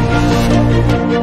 Música